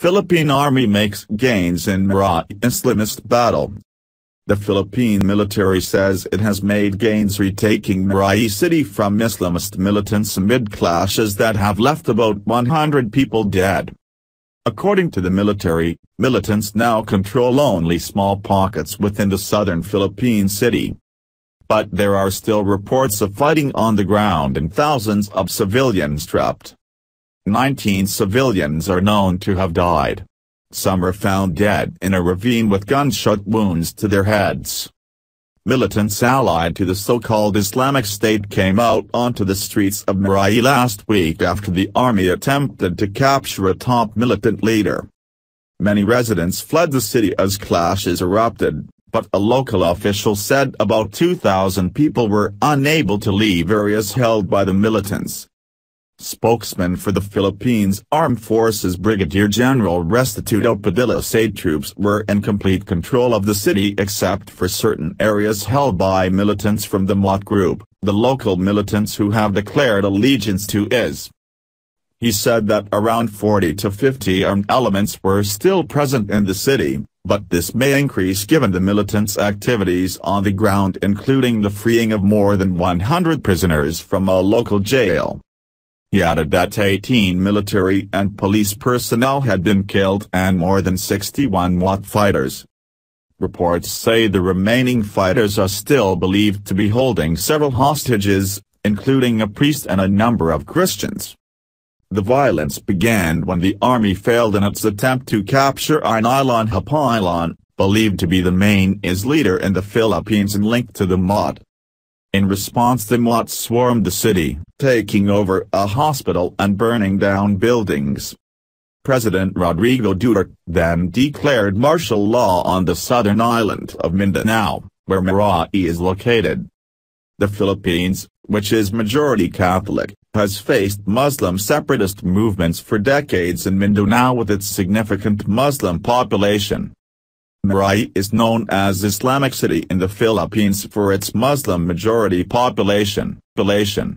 Philippine Army makes gains in Marawi Islamist battle. The Philippine military says it has made gains retaking Marawi city from Islamist militants amid clashes that have left about 100 people dead. According to the military, militants now control only small pockets within the southern Philippine city. But there are still reports of fighting on the ground and thousands of civilians trapped. 19 civilians are known to have died. Some are found dead in a ravine with gunshot wounds to their heads. Militants allied to the so-called Islamic State came out onto the streets of Marawi last week after the army attempted to capture a top militant leader. Many residents fled the city as clashes erupted, but a local official said about 2,000 people were unable to leave areas held by the militants. Spokesman for the Philippines Armed Forces Brigadier General Restituto Padilla said troops were in complete control of the city except for certain areas held by militants from the Maute group, the local militants who have declared allegiance to IS. He said that around 40 to 50 armed elements were still present in the city, but this may increase given the militants' activities on the ground including the freeing of more than 100 prisoners from a local jail. He added that 18 military and police personnel had been killed and more than 61 Maute fighters. Reports say the remaining fighters are still believed to be holding several hostages, including a priest and a number of Christians. The violence began when the army failed in its attempt to capture Isnilon Hapilon, believed to be the main IS leader in the Philippines and linked to the Maute. In response the Maute swarmed the city, taking over a hospital and burning down buildings. President Rodrigo Duterte then declared martial law on the southern island of Mindanao, where Marawi is located. The Philippines, which is majority Catholic, has faced Muslim separatist movements for decades in Mindanao with its significant Muslim population. Marawi is known as Islamic City in the Philippines for its Muslim majority population. population.